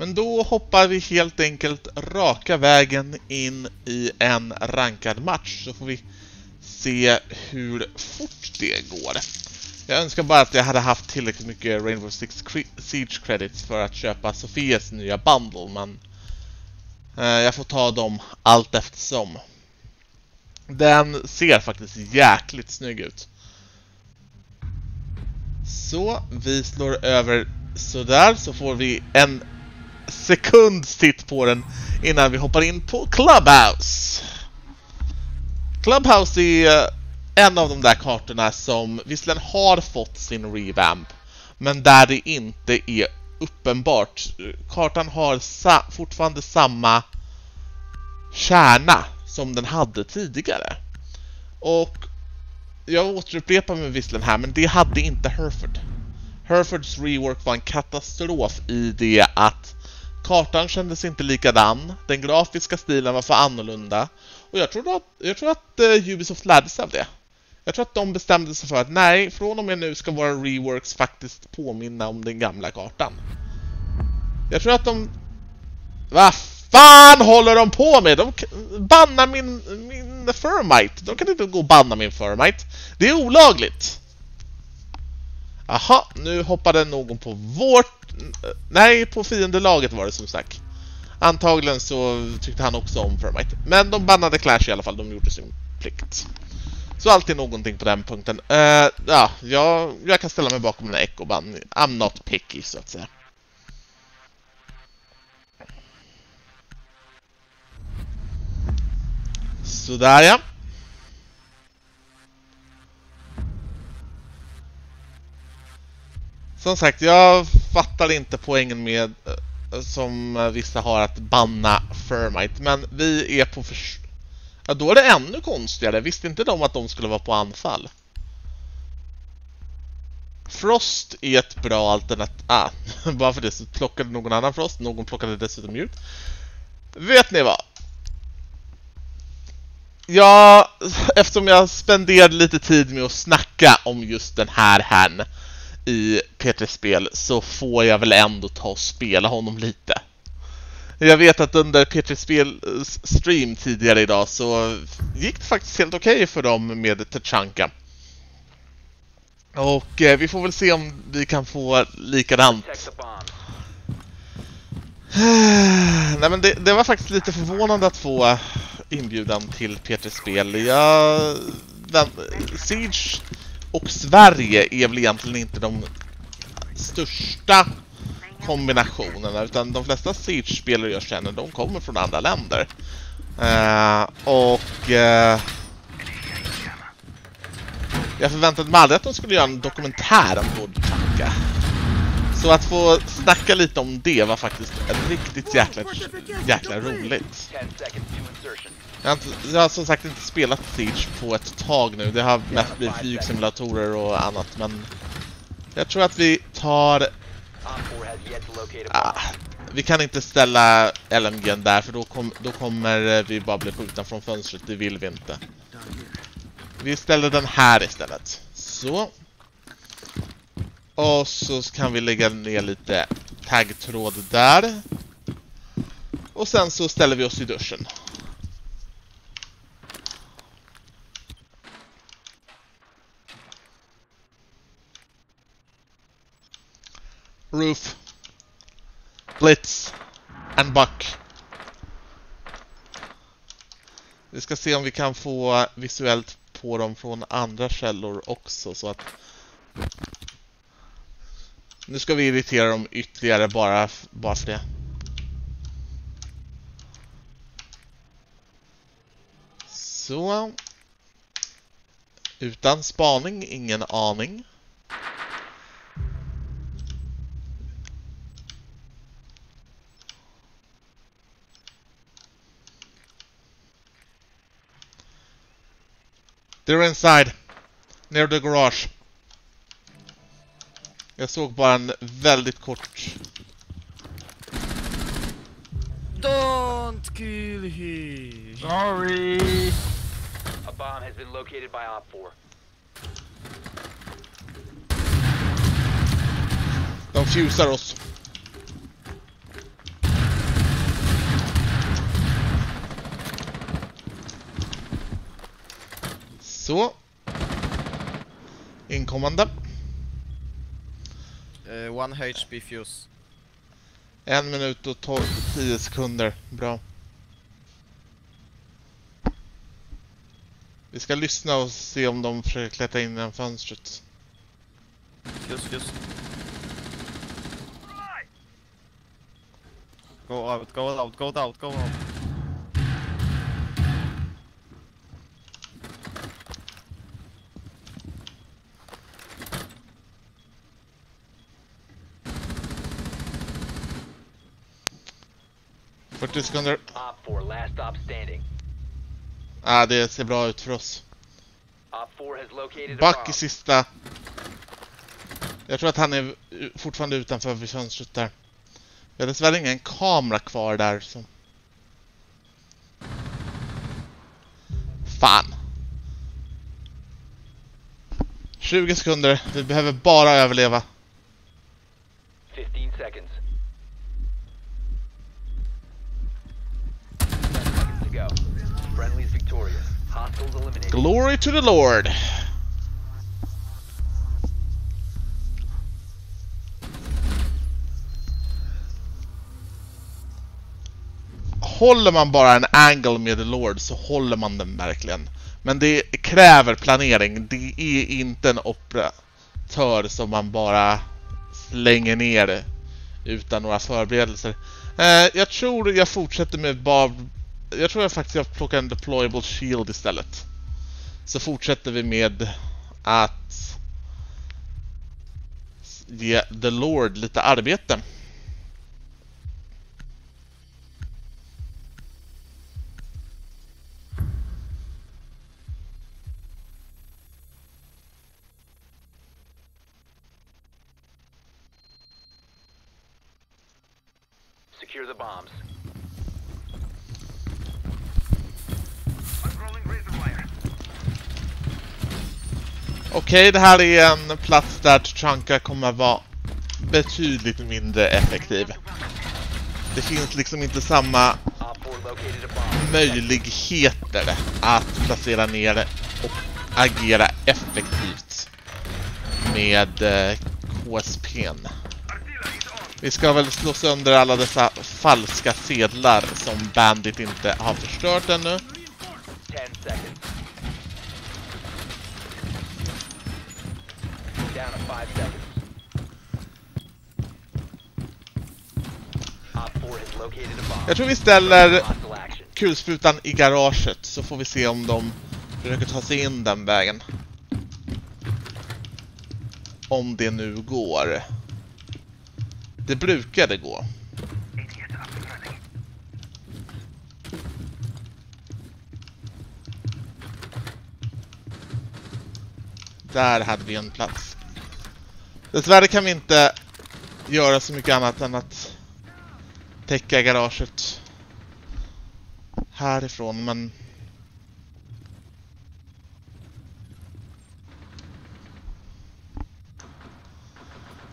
Men då hoppar vi helt enkelt raka vägen in i en rankad match så får vi se hur fort det går. Jag önskar bara att jag hade haft tillräckligt mycket Rainbow Six Siege credits för att köpa Sofias nya bundle, men eh, jag får ta dem allt eftersom. Den ser faktiskt jäkligt snygg ut. Så, vi slår över sådär så får vi en sekunds titt på den innan vi hoppar in på Clubhouse. Clubhouse är eh, en av de där kartorna som visserligen har fått sin revamp men där det inte är uppenbart. Kartan har sa fortfarande samma kärna som den hade tidigare. Och jag återupprepar mig visserligen här, men det hade inte Herford. Herfords rework var en katastrof i det att kartan kändes inte likadan, den grafiska stilen var för annorlunda och jag tror att, jag tror att uh, Ubisoft lärde sig av det. Jag tror att de bestämde sig för att nej, från och med nu ska våra reworks faktiskt påminna om den gamla kartan. Jag tror att de... Vad fan håller de på med? De bannar min, min Fermite. De kan inte gå och banna min Fermite. Det är olagligt. Aha, nu hoppade någon på vårt... Nej, på fiendelaget var det som sagt. Antagligen så tyckte han också om Fermite. Men de bannade Clash i alla fall, de gjorde sin plikt. Så alltid någonting på den punkten. Uh, ja, jag, jag kan ställa mig bakom den här ekoban. I'm not picky, så att säga. Sådär ja. Som sagt, jag fattar inte poängen med eh, som eh, vissa har att banna Fermite, men vi är på förs Ja, då är det ännu konstigare. Visste inte de att de skulle vara på anfall? Frost är ett bra alternativ. Ah, bara för det så plockade någon annan Frost. Någon plockade dessutom ut. Vet ni vad? Ja, eftersom jag spenderade lite tid med att snacka om just den här herrn i PT-spel så får jag väl ändå ta och spela honom lite. Jag vet att under P3 Spel stream tidigare idag så gick det faktiskt helt okej okay för dem med Tachanka. Och eh, vi får väl se om vi kan få likadant. Nej men det, det, var faktiskt lite förvånande att få inbjudan till P3 Spel. Jag, den, Siege och Sverige är väl egentligen inte de största kombinationerna utan de flesta Siege-spelare jag känner de kommer från andra länder. Uh, och uh, jag förväntade mig aldrig att de skulle göra en dokumentär om Nordtanka. Så att få snacka lite om det var faktiskt riktigt jäkla, jäkla roligt. Jag har, inte, jag har som sagt inte spelat Siege på ett tag nu. Det har mest blivit flygsimulatorer och annat men jag tror att vi tar Ah, vi kan inte ställa LMG där för då, kom, då kommer vi bara bli skjutna från fönstret, det vill vi inte. Vi ställer den här istället. Så. Och så kan vi lägga ner lite taggtråd där. Och sen så ställer vi oss i duschen. Roof. Blitz. And Buck. Vi ska se om vi kan få visuellt på dem från andra källor också så att nu ska vi irritera dem ytterligare bara, bara för det. Så. Utan spaning, ingen aning. They're inside. Near the garage. Jag såg bara en väldigt kort... Don't kill him! Sorry! A bomb has been located by Op 4. De fusar oss. Så. Inkommande. Uh, one HP fuse. En minut och 12, 10 sekunder. Bra. Vi ska lyssna och se om de försöker klättra in genom fönstret. Fuse, fuse. Go out, go out, go out, go out. 40 sekunder. Op 4, last stop standing. Ah, det ser bra ut för oss. Op 4 has located a Back i sista. Jag tror att han är fortfarande utanför vid fönstret där. Vi har dessvärre ingen kamera kvar där så... Fan. 20 sekunder. Vi behöver bara överleva. 15 seconds. Glory to the Lord. Håller man bara en angle med the Lord så håller man den verkligen. Men det kräver planering. Det är inte en operatör som man bara slänger ner utan några förberedelser. Eh, jag tror jag fortsätter med bara jag tror jag faktiskt jag plockar en deployable shield istället. Så fortsätter vi med att ge The Lord lite arbete. Okej, det här är en plats där Tuchanka kommer vara betydligt mindre effektiv. Det finns liksom inte samma möjligheter att placera ner och agera effektivt med eh, KSP'n. Vi ska väl slå sönder alla dessa falska sedlar som Bandit inte har förstört ännu. 10 seconds. Down to 5 seconds. Op 4 has located a bomb. Jag tror vi ställer kulsprutan i garaget så får vi se om de försöker ta sig in den vägen. Om det nu går. Det brukade gå. Där hade vi en plats. Dessvärre kan vi inte göra så mycket annat än att täcka garaget härifrån, men...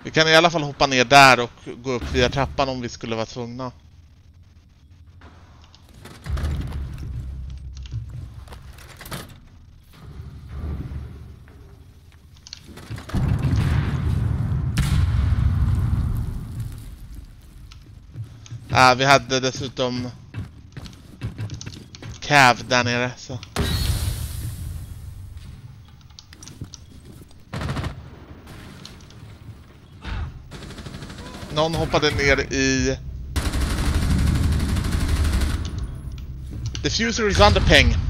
Vi kan i alla fall hoppa ner där och gå upp via trappan om vi skulle vara tvungna. Uh, vi hade dessutom Cav där nere så. Någon hoppade ner i... Diffuser is under ping.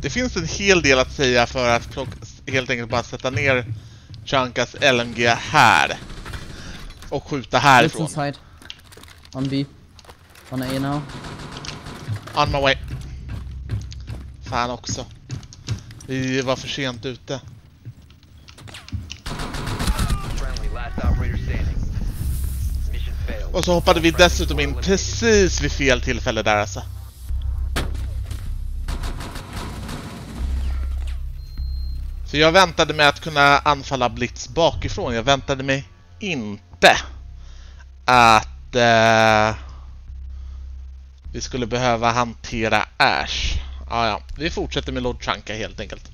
Det finns en hel del att säga för att plocka, helt enkelt bara sätta ner Chankas LMG här. Och skjuta It's härifrån. inside. On B. On A now. On my way. Fan också. Vi var för sent ute. Och så hoppade vi dessutom in precis vid fel tillfälle där alltså. Så jag väntade mig att kunna anfalla Blitz bakifrån. Jag väntade mig inte att eh, vi skulle behöva hantera Ash. Ah, ja, vi fortsätter med Lord Chanka helt enkelt.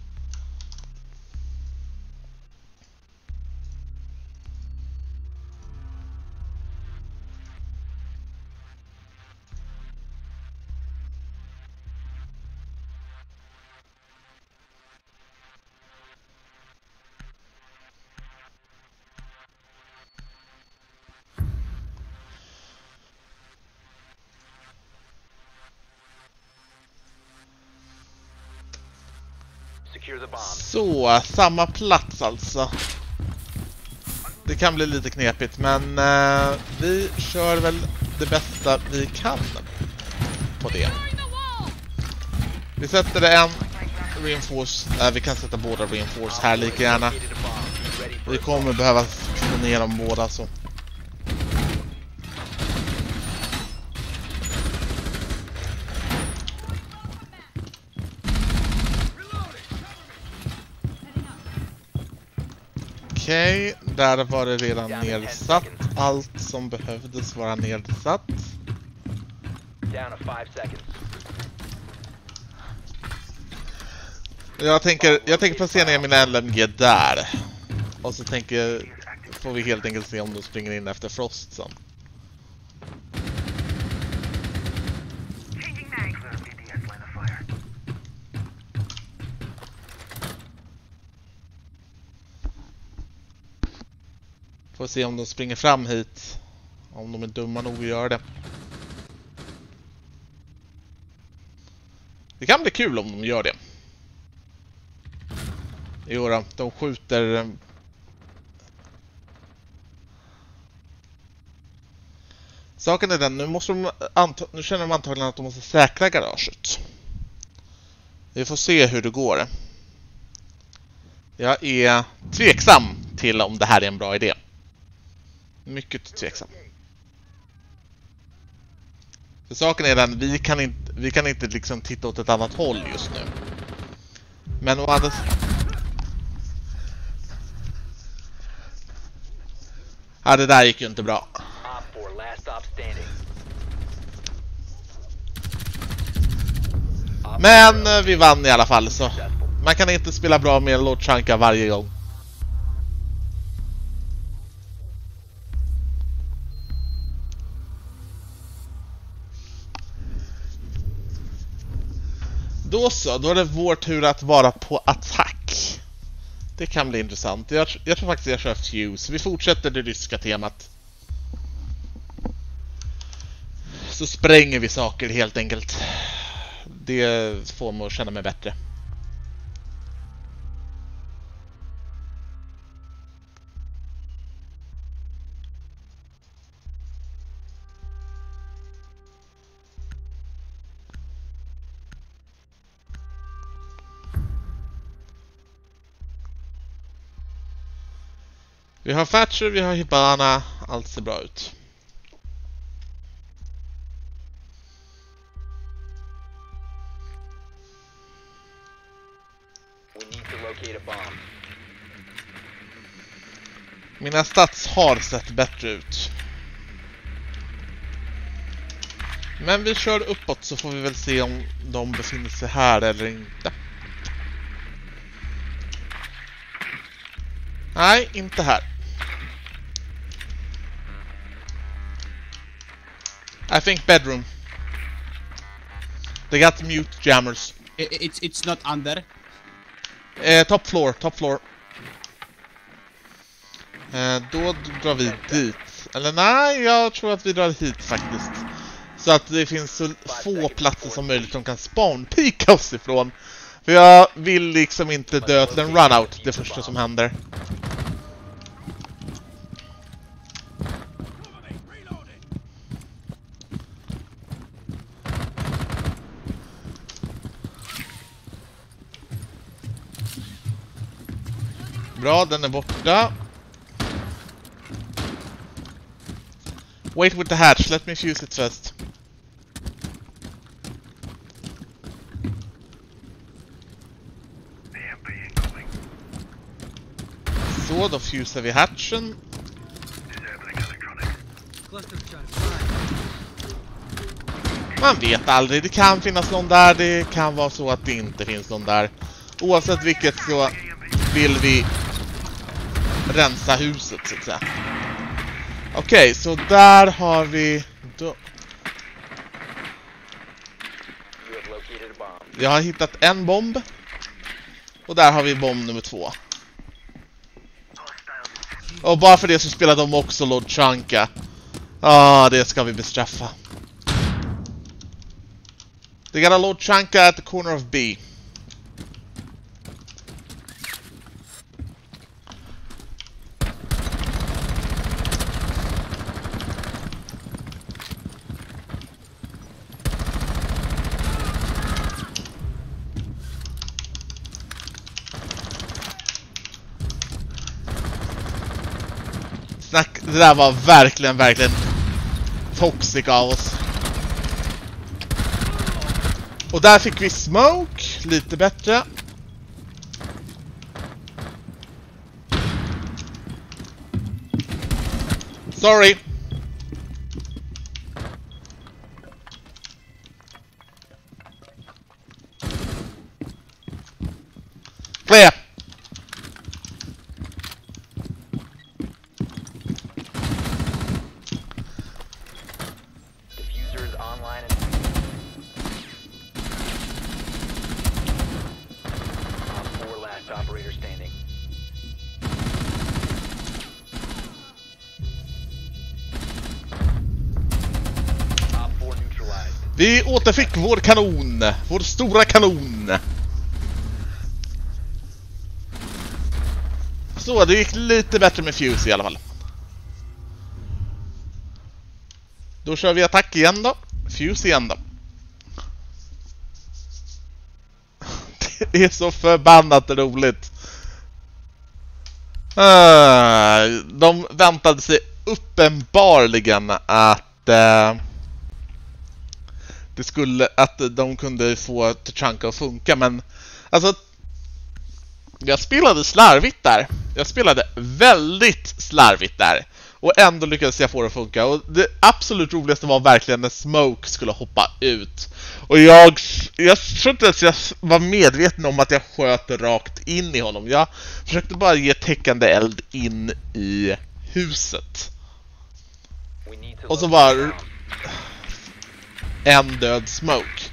Så, samma plats alltså. Det kan bli lite knepigt, men eh, vi kör väl det bästa vi kan på det. Vi sätter en reinforce, äh, vi kan sätta båda reinforce här lika gärna. Vi kommer behöva få ner dem båda så. Okej, där var det redan nedsatt. Allt som behövdes vara nedsatt. Jag tänker, jag tänker placera ner min LMG där. Och så tänker, får vi helt enkelt se om de springer in efter Frost sen. Får se om de springer fram hit. Om de är dumma nog att göra det. Det kan bli kul om de gör det. Jo då, de skjuter... Eh, saken är den, nu, måste de nu känner de antagligen att de måste säkra garaget. Vi får se hur det går. Jag är tveksam till om det här är en bra idé. Mycket tveksam. För saken är den, vi kan inte, vi kan inte liksom titta åt ett annat håll just nu. Men å andra. Ja, det där gick ju inte bra. Men eh, vi vann i alla fall så. Man kan inte spela bra med Lord Chanka varje gång. Då så, då är det vår tur att vara på attack. Det kan bli intressant. Jag, jag tror faktiskt jag kör Fuse. Vi fortsätter det ryska temat. Så spränger vi saker helt enkelt. Det får mig att känna mig bättre. Vi har Thatcher, vi har Hibana, allt ser bra ut. Mina stats har sett bättre ut. Men vi kör uppåt så får vi väl se om de befinner sig här eller inte. Nej, inte här. I think bedroom. They got mute jammers. I- i- It's it's not under. Eh, top floor, top floor. Eh, då drar vi dit. Eller nej, jag tror att vi drar hit faktiskt. Så att det finns så få platser som möjligt de kan spawnpika oss ifrån. För jag vill liksom inte dö till en runout det första som händer. Den är borta. Wait with the hatch, let me fuse it first. Så, då fusar vi hatchen. Man vet aldrig, det kan finnas någon där, det kan vara så att det inte finns någon där. Oavsett vilket så vill vi rensa huset så att säga. Okej, så där har vi... Då, jag har hittat en bomb. Och där har vi bomb nummer två. Och bara för det så spelar de också Lord Chanka. Ah, det ska vi bestraffa. They got a Lord Chanka at the corner of B. det där var verkligen, verkligen toxic av oss. Och där fick vi smoke, lite bättre. Sorry. Återfick vår kanon, vår stora kanon. Så, det gick lite bättre med Fuse i alla fall. Då kör vi attack igen då. Fuse igen då. Det är så förbannat roligt. Ah, de väntade sig uppenbarligen att eh, det skulle, att de kunde få Tachanka att funka men alltså jag spelade slarvigt där. Jag spelade väldigt slarvigt där. Och ändå lyckades jag få det att funka. Och det absolut roligaste var verkligen när Smoke skulle hoppa ut. Och jag, jag tror inte ens jag var medveten om att jag sköt rakt in i honom. Jag försökte bara ge täckande eld in i huset. Och så bara-. En död Smoke.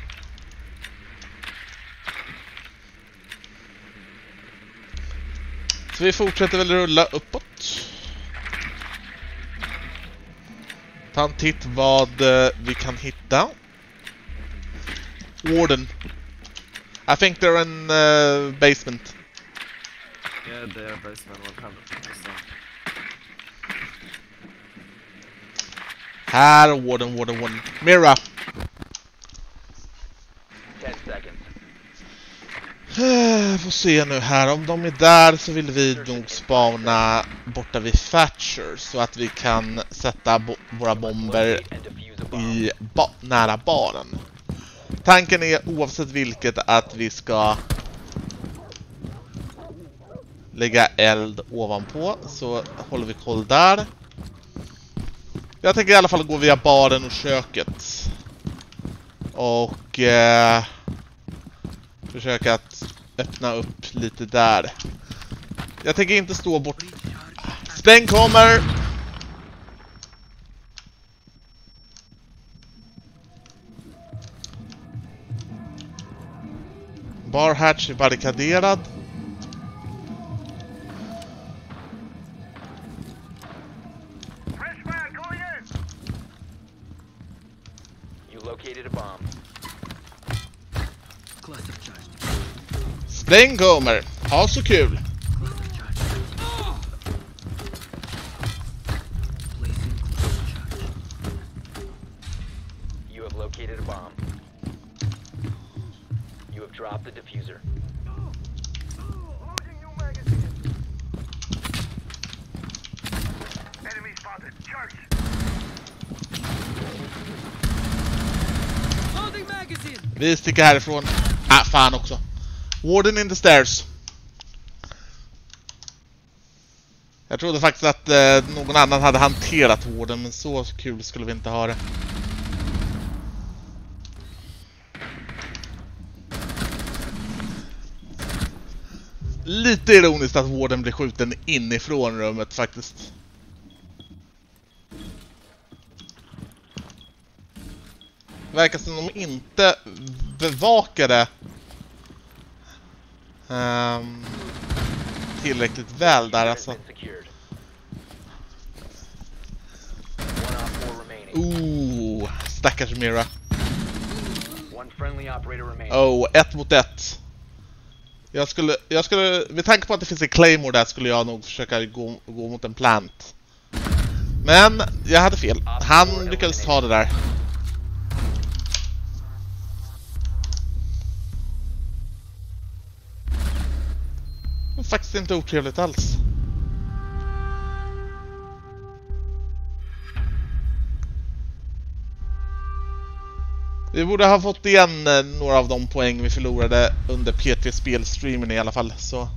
Så vi fortsätter väl rulla uppåt. Ta en titt vad eh, vi kan hitta. Warden. I think they're in uh, basement. Yeah, they are basement 100%. Här, Warden, Warden, Warden. Mira. 10 seconds. Eh, Får se nu här, om de är där så vill vi nog spana borta vid Thatcher så att vi kan sätta bo våra bomber i ba nära baren. Tanken är oavsett vilket att vi ska lägga eld ovanpå så håller vi koll där. Jag tänker i alla fall gå via baren och köket. Och eh, försöka att öppna upp lite där. Jag tänker inte stå bort... Stäng kommer! Bar hatch är barrikaderad. Stäng kommer! Ha så kul! You have located a bomb. You have dropped the diffuser. Vi sticker härifrån. Ah, fan också. Warden in the stairs. Jag trodde faktiskt att eh, någon annan hade hanterat Warden, men så kul skulle vi inte ha det. Lite ironiskt att Warden blir skjuten inifrån rummet faktiskt. Verkar som de inte bevakade um, tillräckligt väl där alltså. been secured. One op 4 remaining. Oh, stackars Mira. Oh, ett mot ett. Jag skulle, jag skulle, med tanke på att det finns en Claymore där skulle jag nog försöka gå, gå mot en plant. Men jag hade fel. Han lyckades ta det där. Var faktiskt inte otrevligt alls. Vi borde ha fått igen eh, några av de poäng vi förlorade under P3 spelstreamen i alla fall, så...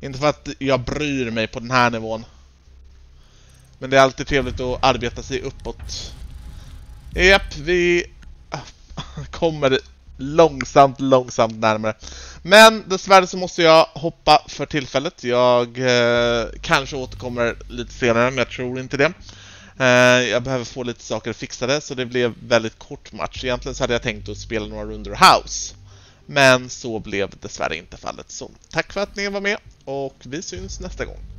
Inte för att jag bryr mig på den här nivån. Men det är alltid trevligt att arbeta sig uppåt. Japp, vi kommer långsamt, långsamt närmare. Men dessvärre så måste jag hoppa för tillfället. Jag eh, kanske återkommer lite senare, men jag tror inte det. Eh, jag behöver få lite saker fixade, så det blev väldigt kort match. Egentligen så hade jag tänkt att spela några runder house. Men så blev dessvärre inte fallet. Så tack för att ni var med och vi syns nästa gång.